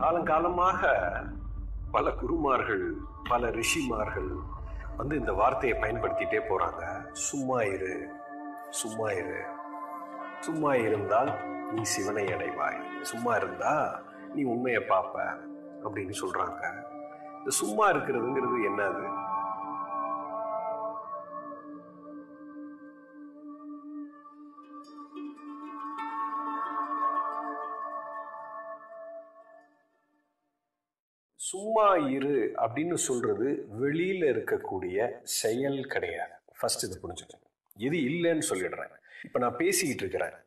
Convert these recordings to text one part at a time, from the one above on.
காலங்காலமாக பல குருமார்கள் பல ரிஷிமார்கள் வந்து இந்த வார்த்தையை பயன்படுத்திட்டே போறாங்க. சும்மா இரு சும்மா இரு. சும்மா இருந்தால் நீ சிவனை அடைவாய். சும்மா இருந்தா நீ உண்மையை பார்ப்ப அப்படின்னு சொல்றாங்க. இந்த சும்மா இருக்கிறதுங்கிறது என்னது? சும்மா இரு அப்படின்னு சொல்றது வெளியில இருக்கக்கூடிய செயல் கிடையாது. ஃபர்ஸ்ட் இது புரிஞ்சுக்கணும் இது இல்லைன்னு சொல்லிடுறேன். இப்போ நான் பேசிக்கிட்டு இருக்கிறேன்.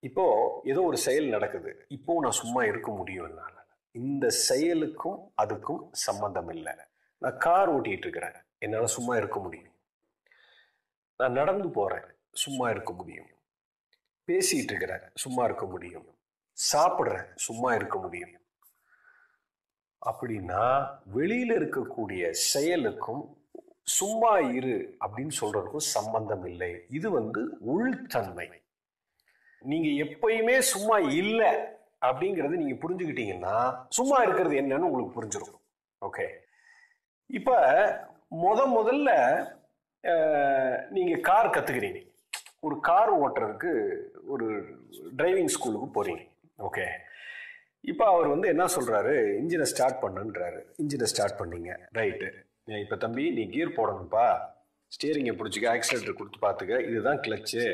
இப்போ ஏதோ ஒரு செயல் நடக்குது. இப்போ நான் சும்மா இருக்க முடியும் என்னால. இந்த செயலுக்கும் அதுக்கும் சம்பந்தம் இல்லை. நான் கார் ஓட்டிட்டு இருக்கிறேன். என்னால் சும்மா இருக்க முடியும். நான் நடந்து போறேன். சும்மா இருக்க முடியும். பேசிட்டு இருக்கிறேன். சும்மா இருக்க முடியும். சாப்பிட்றேன். சும்மா இருக்க முடியும். அப்படின்னா வெளியில இருக்கக்கூடிய செயலுக்கும் சும்மா இரு அப்படின்னு சொல்றதுக்கும் சம்பந்தம் இல்லை. இது வந்து உள்தன்மை. நீங்க எப்பயுமே சும்மா இல்லை அப்படிங்கறத நீங்க புரிஞ்சுக்கிட்டீங்கன்னா சும்மா இருக்கிறது என்னன்னு உங்களுக்கு புரிஞ்சிடும் ஓகே இப்ப முத முதல்ல நீங்க கார் கத்துக்கிறீங்க. ஒரு கார் ஓட்டுறதுக்கு ஒரு டிரைவிங் ஸ்கூலுக்கு போறீங்க. ஓகே இப்போ அவர் வந்து என்ன சொல்றாரு? இன்ஜினை ஸ்டார்ட் பண்ணுன்றாரு. இன்ஜினை ஸ்டார்ட் பண்ணீங்க. ரைட்டு இப்போ தம்பி நீ கியர் போடணும்ப்பா ஸ்டியரிங்கை பிடிச்சிக்க ஆக்சிலேட்டர் கொடுத்து பார்த்துக்க இதுதான் கிளச்சு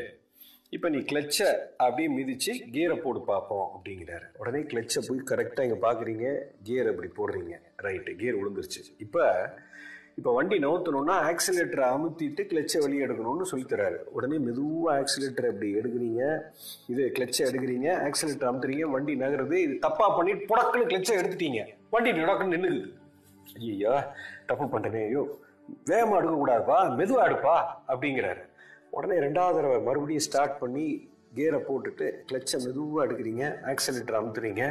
இப்போ நீ கிளச்சை அப்படியே மிதிச்சு கியரை போடு பார்ப்போம் அப்படிங்கிறாரு. உடனே கிளச்சை போய் கரெக்டாக இங்கே பார்க்குறீங்க கியர் அப்படி போடுறீங்க. ரைட்டு கியர் விழுந்துருச்சு இப்போ இப்போ வண்டி நவுத்தணும்னா ஆக்சிலேட்டரை அமுத்திட்டு கிளச்சை வெளியே எடுக்கணும்னு சொல்லித்தராரு. உடனே மெதுவாக ஆக்சிலேட்டர் அப்படி எடுக்கிறீங்க. இது கிளச்சை எடுக்கிறீங்க. ஆக்சிலேட்டர் அமுத்துறீங்க. வண்டி நகருது. இது தப்பாக பண்ணி புடக்குன்னு கிளச்சை எடுத்துட்டீங்க. வண்டி நடக்குன்னு நின்றுக்குது ஐயா தப்பு பண்ணிட்டேனே. ஐயோ வேகமாக எடுக்கக்கூடாதுப்பா. மெதுவாக எடுப்பா. அப்படிங்கிறாரு. உடனே ரெண்டாவது தடவை மறுபடியும் ஸ்டார்ட் பண்ணி கியரை போட்டுட்டு கிளச்சை மெதுவாக எடுக்கிறீங்க. ஆக்சிலேட்டர் அமுத்துறீங்க.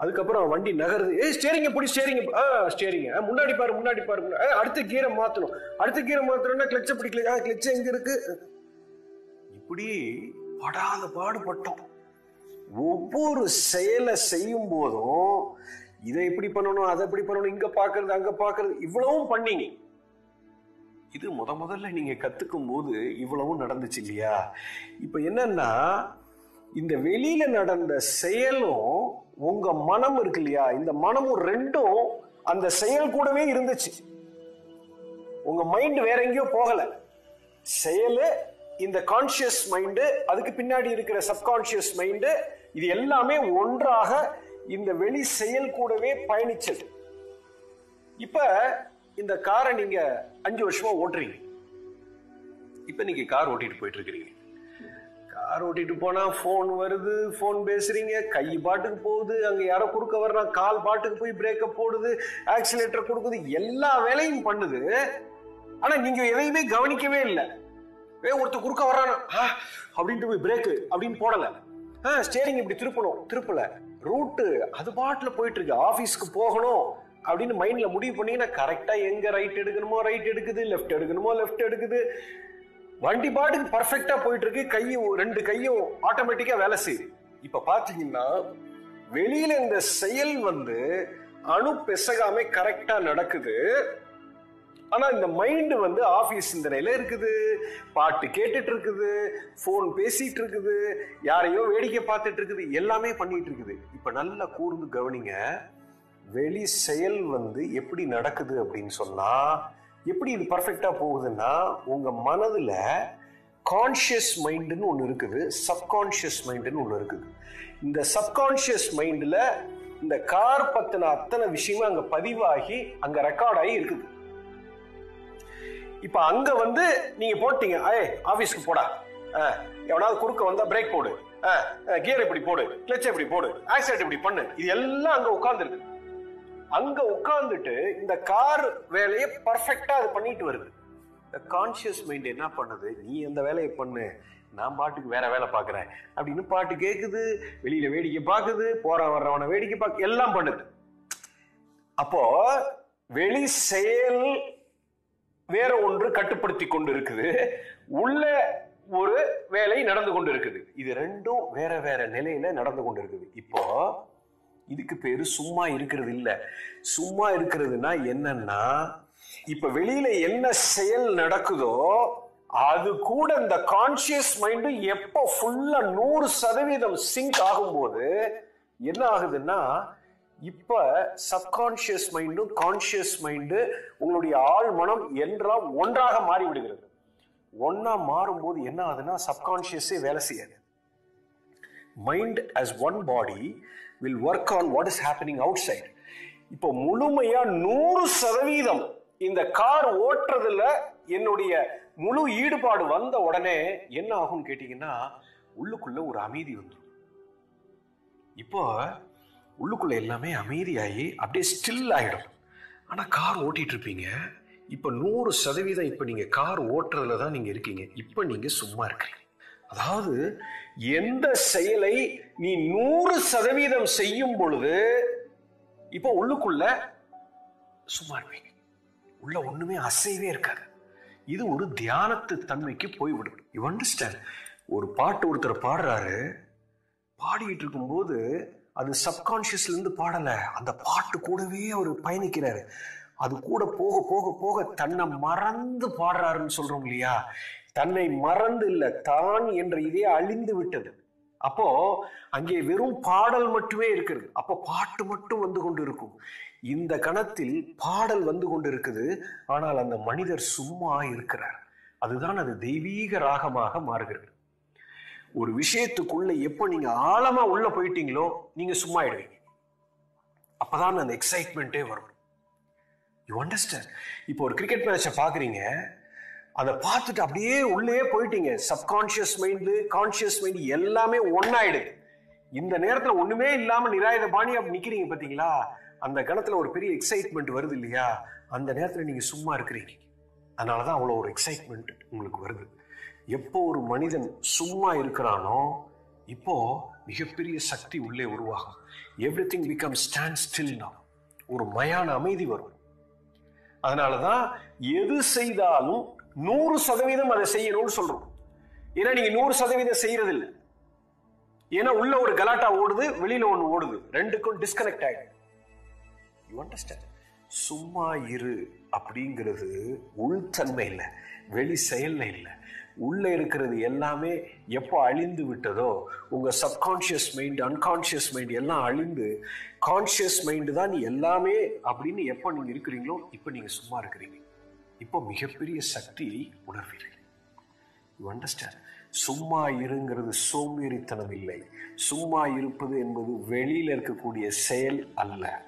அதுக்கப்புறம் வண்டி நகருது. ஏ ஸ்டேரிங்க பிடி ஸ்டேரிங்க ஆ ஸ்டேரிங்க ஆ, முன்னாடி பாரு முன்னாடி பாரு அடுத்த கீரை மாத்தணும். அடுத்த கீரை மாத்தணும்னா கிளச்சை பிடிக்கல. ஆ கிளச்சை எங்க இருக்கு? இப்படி படாத பாடுபட்டோம். ஒவ்வொரு செயலை செய்யும் போதும் இதை இப்படி பண்ணணும் அதை இப்படி பண்ணணும் இங்க பாக்குறது அங்க பாக்குறது இவ்வளவும் பண்ணீங்க. இது முத முதல்ல நீங்க கத்துக்கும் போது இவ்வளவும் நடந்துச்சு இல்லையா? இப்ப என்னன்னா இந்த வெளியில நடந்த செயலும் உங்க மனம் இருக்கு இல்லையா? இந்த மனமும் ரெண்டும் அந்த செயல் கூடவே இருந்துச்சு. உங்க மைண்ட் வேற எங்கேயோ போகல. செயலு இந்த கான்சியஸ் மைண்டு அதுக்கு பின்னாடி இருக்கிற சப்கான்சியஸ் மைண்டு இது எல்லாமே ஒன்றாக இந்த வெளி செயல் கூடவே பயணிச்சது. இப்ப இந்த காரை நீங்க அஞ்சு வருஷமா ஓட்டுறீங்க. இப்ப நீங்க கார் ஓட்டிட்டு போயிட்டு இருக்கிறீங்க. கார் ஓட்டிட்டு போனா ஃபோன் வருது ஃபோன் பேசுறீங்க கை பாட்டுக்கு போகுது அங்க யாரோ குறுக்க வர்றான் கால் பாட்டுக்கு போய் பிரேக்கப் போடுது ஆக்சிலேட்டர் கொடுக்குது எல்லா வேலையும் பண்ணுது. ஆனா நீங்க எதையுமே கவனிக்கவே இல்லை. ஏ ஒருத்தர் குறுக்க வர்றானா? அப்படின்ட்டு போய் பிரேக்கு அப்படின்னு போடல. ஆ ஸ்டேரிங் இப்படி திருப்பணும் திருப்பல. ரூட்டு அது பாட்டுல போயிட்டு இருக்கு ஆபீஸ்க்கு போகணும் அப்படின்னு மைண்ட்ல முடிவு பண்ணீங்கன்னா கரெக்டா எங்க ரைட் எடுக்கணுமோ ரைட் எடுக்குது லெஃப்ட் எடுக்கணுமோ லெஃப்ட் எடுக்குது. வண்டி பாட்டுக்கு பர்ஃபெக்டா போயிட்டு இருக்கு கையும் ரெண்டு கையும் ஆட்டோமேட்டிக்கா வேலை செய்யுது. இப்ப பாத்தீங்கன்னா வெளியில இந்த செயல் வந்து அணு பெசகாம கரெக்டா நடக்குது. ஆனா இந்த மைண்ட் வந்து ஆபீஸ் சிந்தனையில இருக்குது. பாட்டு கேட்டுட்டு இருக்குது ஃபோன் பேசிட்டு இருக்குது யாரையோ வேடிக்கை பார்த்துட்டு இருக்குது எல்லாமே பண்ணிட்டு இருக்குது இப்ப நல்லா கூர்ந்து கவனிங்க. வெளி செயல் வந்து எப்படி நடக்குது அப்படின்னு சொன்னா எப்படி இது பர்ஃபெக்டா போகுதுன்னா உங்க மனதுல கான்ஷியஸ் மைண்டுன்னு ஒன்று இருக்குது சப்கான்ஷியஸ் மைண்டுன்னு ஒன்று இருக்குது. இந்த சப்கான்ஷியஸ் மைண்டில் இந்த கார் பத்தின அத்தனை விஷயமும் அங்கே பதிவாகி அங்கே ரெக்கார்ட் ஆகி இருக்குது. இப்போ அங்கே வந்து நீங்கள் போட்டீங்க ஏ ஆஃபீஸ்க்கு போடா. ஆ, எவனாவது குறுக்க வந்தால் பிரேக் போடு. கியர் இப்படி போடு. கிளச் இப்படி போடு. ஆக்சிடென்ட் இப்படி பண்ணு. இது எல்லாம் அங்கே உட்காந்துருக்கு அங்க உட்கார்ந்துட்டு இந்த கார் வேலையை பர்ஃபெக்டா அது பண்ணிட்டு வருது. இந்த கான்சியஸ் மைண்ட் என்ன பண்ணுது? நீ அந்த வேலையை பண்ணு. நான் பாட்டுக்கு வேற வேலை பார்க்குறேன். அப்படின்னு பாட்டு கேட்குது வெளியில வேடிக்கை பார்க்குது. போற வர்றவனை வேடிக்கை பார்க்க எல்லாம் பண்ணுது. அப்போ வெளி செயல் வேற ஒன்று கட்டுப்படுத்தி கொண்டு இருக்குது உள்ள ஒரு வேலை நடந்து கொண்டு இருக்குது இது ரெண்டும் வேற வேற நிலையில நடந்து கொண்டு இருக்குது இப்போ இதுக்கு பேரு சும்மா இருக்கிறது இல்லை. சும்மா இருக்கிறதுனா என்னன்னா இப்ப வெளியில என்ன செயல் நடக்குதோ அது கூட இந்த கான்சியஸ் மைண்டு எப்போ ஃபுல்லா நூறு சதவீதம் சிங்க் ஆகும்போது என்ன ஆகுதுன்னா இப்ப சப்கான்சியஸ் மைண்டும் கான்சியஸ் மைண்டு உங்களுடைய ஆள் மனம் என்றால் ஒன்றாக மாறி விடுகிறது ஒன்னா மாறும்போது என்ன ஆகுதுன்னா சப்கான்சியஸே வேலை செய்யாது. Mind as one body will work on what is happening outside இப்போ முழுமையா நூறு சதவீதம் இந்த கார் ஓட்டுறதுல என்னுடைய முழு ஈடுபாடு வந்த உடனே என்ன ஆகும்னு கேட்டீங்கன்னா உள்ளுக்குள்ள ஒரு அமைதி வந்துடும் இப்போ உள்ளுக்குள்ள எல்லாமே அமைதியாகி அப்படியே ஸ்டில் ஆகிடும் ஆனால் கார் ஓட்டிட்டு இருப்பீங்க. இப்போ நூறு சதவீதம் இப்போ நீங்கள் கார் ஓட்டுறதுல தான் நீங்கள் இருக்கீங்க. இப்போ நீங்கள் சும்மா இருக்கிறீங்க. அதாவது எந்த செயலை நீ நூறு சதவீதம் செய்யும் பொழுது இப்போ உள்ளுக்குள்ள சும்மா இருப்பீங்க. உள்ள ஒண்ணுமே அசைவே இருக்காது. இது ஒரு தியானத்து தன்மைக்கு போய்விடும் யூ அண்டர்ஸ்டாண்ட் ஒரு பாட்டு ஒருத்தர் பாடுறாரு. பாடிட்டு இருக்கும்போது அது சப்கான்சியஸ்ல இருந்து பாடல. அந்த பாட்டு கூடவே அவர் பயணிக்கிறாரு. அது கூட போக போக போக தன்னை மறந்து பாடுறாருன்னு சொல்றோம் இல்லையா? தன்னை மறந்து இல்ல தான் என்ற இதே அழிந்து விட்டது. அப்போ அங்கே வெறும் பாடல் மட்டுமே இருக்கிறது. அப்போ பாட்டு மட்டும் வந்து கொண்டு இருக்கும் இந்த கணத்தில் பாடல் வந்து கொண்டு இருக்குது ஆனால் அந்த மனிதர் சும்மா இருக்கிறார். அதுதான் அது தெய்வீக ராகமாக மாறுகிறது. ஒரு விஷயத்துக்குள்ள எப்போ நீங்க ஆழமா உள்ள போயிட்டீங்களோ நீங்க சும்மா ஆயிடுவீங்க. அப்பதான் அந்த எக்ஸைட்மெண்ட்டே வரும். யூ அண்டர்ஸ்டாண்ட் இப்போ ஒரு கிரிக்கெட் மேட்சை பார்க்குறீங்க. அதை பார்த்துட்டு அப்படியே உள்ளே போயிட்டீங்க. சப்கான்ஷியஸ் மைண்டு கான்ஷியஸ் மைண்டு எல்லாமே ஒன்றாயிடுது இந்த நேரத்தில் ஒன்றுமே இல்லாமல் நிராயுத பாணி அப்படி நிற்கிறீங்க பார்த்தீங்களா? அந்த கணத்தில் ஒரு பெரிய எக்ஸைட்மெண்ட் வருது இல்லையா? அந்த நேரத்தில் நீங்கள் சும்மா இருக்கிறீங்க. அதனாலதான் அவ்வளோ ஒரு எக்ஸைட்மெண்ட் உங்களுக்கு வருது. எப்போ ஒரு மனிதன் சும்மா இருக்கிறானோ இப்போ மிகப்பெரிய சக்தி உள்ளே உருவாகும். Everything become stand still ஒரு மயான அமைதி வரும். அதனாலதான் எது செய்தாலும் நூறு சதவீதம் அதை செய்யணும்னு சொல்றோம். ஏன்னா நீங்க நூறு சதவீதம் செய்யறது இல்லை ஏன்னா உள்ள ஒரு கலாட்டா ஓடுது வெளியில ஒண்ணு ஓடுது. ரெண்டுக்கும் டிஸ்கனெக்ட் ஆயிடும் யூ அண்டர்ஸ்டாண்ட் சும்மா இரு அப்படிங்கிறது உள்தன்மை இல்லை வெளி செயல்ல இல்லை. உள்ள இருக்கிறது எல்லாமே எப்போ அழிந்து விட்டதோ உங்க சப்கான்ஷியஸ் மைண்ட் அன்கான்ஷியஸ் மைண்ட் எல்லாம் அழிந்து கான்ஷியஸ் மைண்டு தான் நீ எல்லாமே அப்படின்னு எப்போ நீங்க இருக்கிறீங்களோ இப்போ நீங்க சும்மா இருக்கிறீங்க. இப்போ மிகப்பெரிய சக்தியை உணர்வீர்கள். யூ அண்டர்ஸ்டாண்ட் சும்மா இருங்கிறது சோம்பேறித்தனம் இல்லை. சும்மா இருப்பது என்பது வெளியில் இருக்கக்கூடிய செயல் அல்ல.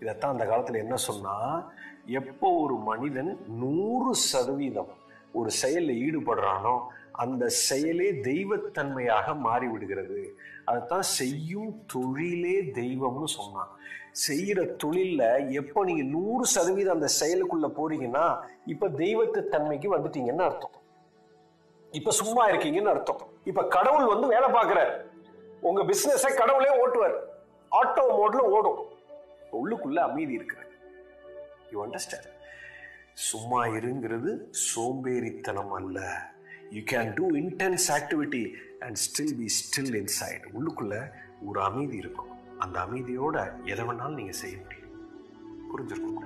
இதைத்தான் அந்த காலத்தில் என்ன சொன்னால் எப்போ ஒரு மனிதன் நூறு சதவீதம் ஒரு செயலில் ஈடுபடுறானோ அந்த செயலே தெய்வத்தன்மையாக மாறிவிடுகிறது. அதைத்தான் செய்யும் தொழிலே தெய்வம்னு சொன்னான். செய்யற தொழில்ல எப்போ நீங்க நூறு சதவீதம் அந்த செயலுக்குள்ள போறீங்கன்னா இப்ப தெய்வத்து தன்மைக்கு வந்துட்டீங்கன்னு அர்த்தம். இப்ப சும்மா இருக்கீங்கன்னு அர்த்தம். இப்ப கடவுள் வந்து வேலை பார்க்கிறார். உங்க பிஸ்னஸை கடவுளே ஓட்டுவார். ஆட்டோ மோட்ல ஓடும். உள்ளுக்குள்ள அமைதி இருக்கிறது. யூ அண்டர்ஸ்டாண்ட் சும்மா இருங்கிறது சோம்பேறித்தனம் அல்ல. You can do intense activity and still be still inside உள்ளுக்குள்ள ஒரு அமைதி இருக்கும். அந்த அமைதியோட எதை வேணாலும் நீங்கள் செய்ய முடியும். புரிஞ்சிருக்கும்